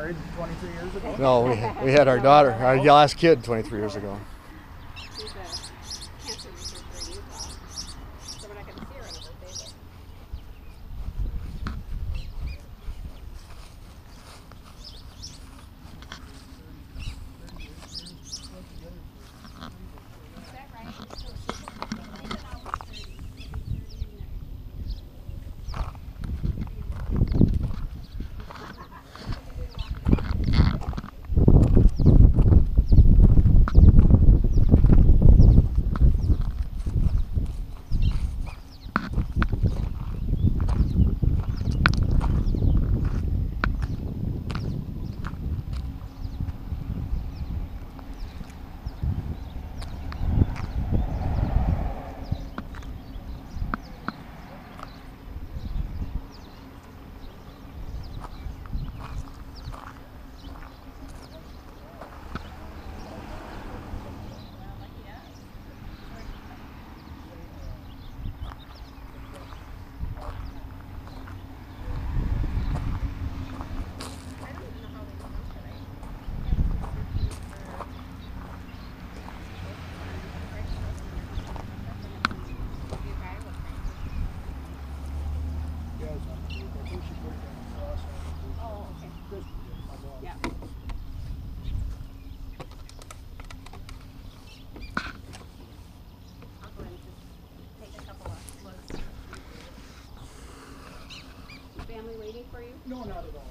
married 23 years ago? No, we, we had our daughter, our last kid, 23 years ago. She's a cancer researcher in Utah. So we're not going to see her on her birthday, but Is that right? So she's been out for 30, 30 Oh, okay. Yeah. I'll go ahead and just take a couple of looks. Is Family waiting for you? No, not at all.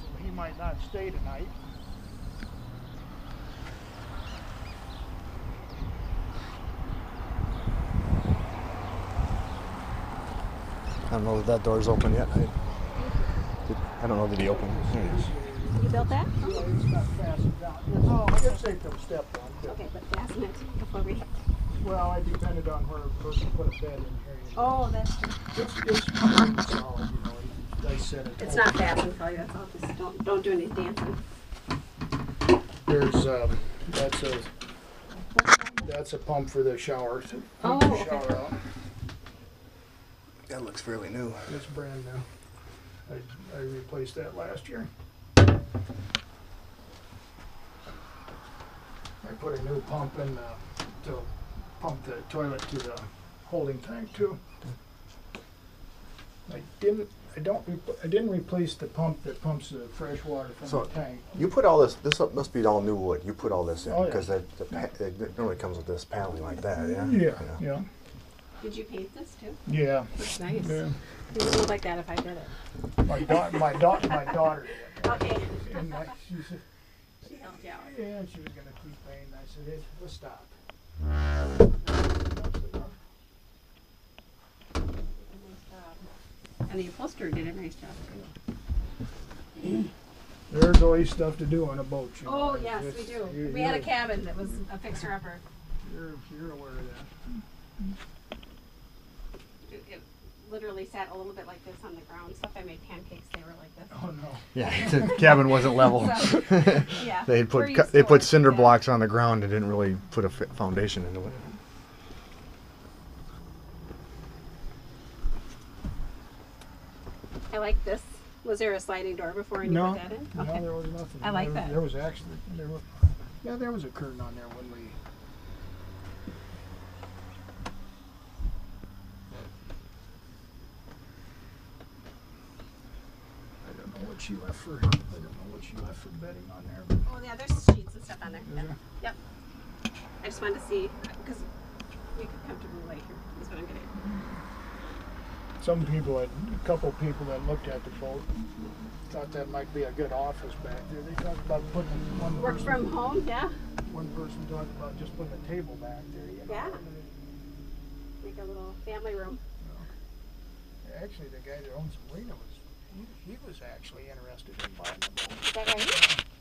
So he might not stay tonight. I don't know if that door's open yet. I, I don't know that he opened. There it is. You built that? Well, it's not fastened down. No, it's safe to step on. but- Okay, but fasten it before we. Well, I depended on where a person put a bed in here. you know. Oh, that's true. It's, it's pretty solid, you know, they said it. It's not fastened for you, that's all. Just don't, don't do any dancing. There's, um, that's a, that's a pump for the shower, to pump Oh, the okay. out. That looks fairly new. It's brand new. I, I replaced that last year. I put a new pump in, uh, to pump the toilet to the holding tank too. I didn't, I don't, I didn't replace the pump that pumps the fresh water from So- the tank. You put all this, this must be all new wood. You put all this in Oh, yeah. because the, pa- it normally comes with this paneling like that, yeah? Yeah, yeah, Did you paint this too? yeah, Looks nice. yeah. It would look like that if I did it. My daughter, my daughter, my daughter. Okay. And she said, She helped you out. yeah, she was gonna keep paying. I said, hey, let's stop. And the upholsterer did a nice job too. There's always stuff to do on a boat. You know. Oh, yes, we do. We had a cabin that was a fixer upper. You're, you're aware of that. It, it literally sat a little bit like this on the ground. Stuff I made pancakes, they were like this. Oh, no. Yeah, the cabin wasn't level. So, yeah. they we're put cu- they put cinder yeah. blocks on the ground and didn't really put a f- foundation into it. I like this. Was there a sliding door before and you No, put that in? no, Okay. there was nothing. I like There- that. There was actually, there was, yeah, there was a curtain on there when we. I don't know what she left for, I don't know what she left for bedding on there, but. Oh, yeah, there's sheets and stuff on there. Is Yeah. there? Yep. I just wanted to see, because we could comfortably lay here, is what I'm getting. Some people, had a couple people that looked at the boat thought that might be a good office back there. They talked about putting one Work person, from home, yeah? one person talked about just putting a table back there, you know. Yeah. Make a little family room. Actually, the guy that owns the Marina was, he, was actually interested in buying the boat. Is that right?